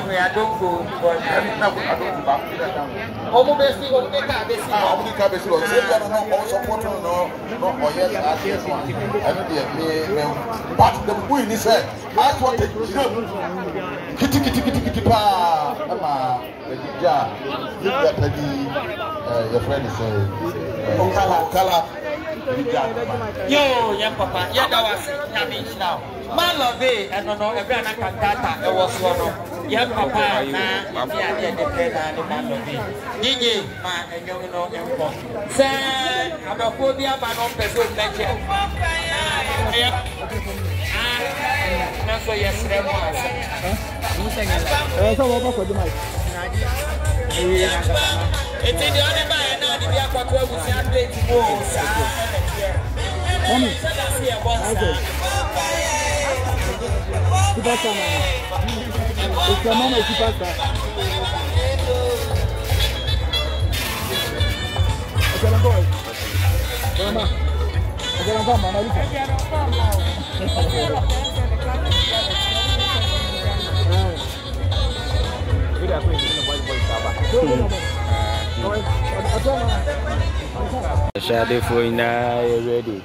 kwenye adongo omu besi omu deka besi ah omu deka besi lọ ṣe bia nọ ọmọ sọpọtù nọ nọ ọyẹ adi ẹnu ẹnu diẹ mi mẹwu but the book yi ni sẹ aṣọ tẹ jìnnà kitikitikiti paa ẹ ma ẹdi gya yíyá tẹ di ẹ yẹ fẹ ni sẹ ẹ ọkala ọkala. Yo, yeah, papa. Yeah, da was Namish now. Man love it. I don't know. Every other can data. It was one of. Yeah, papa. Nah, me and the depend on the man love it. Gigi, ma, and you know, and what? Say, I'm a phobia, but no person mentioned. Yeah. Na ah, what yesterday was. Huh? So, what about the mic? It's in the only man. Now, the other one was the other day. Mami. Okay. Tu passes boy. Maman. Ok, ready.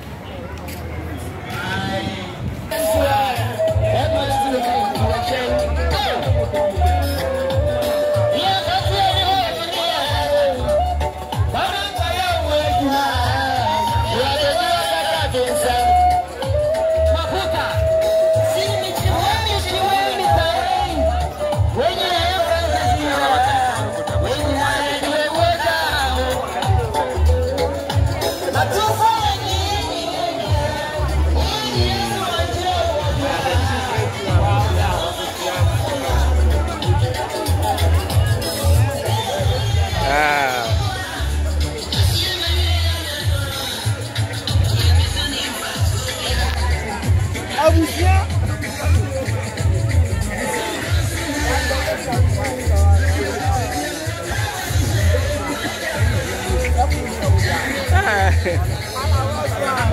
아,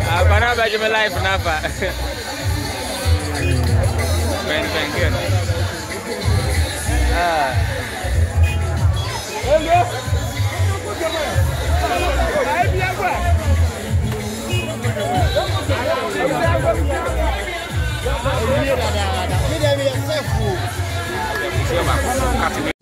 Apa nak baju live kenapa? Ben ben kan. Ah. Ini dia dah dah. dia dia sefu. Siapa?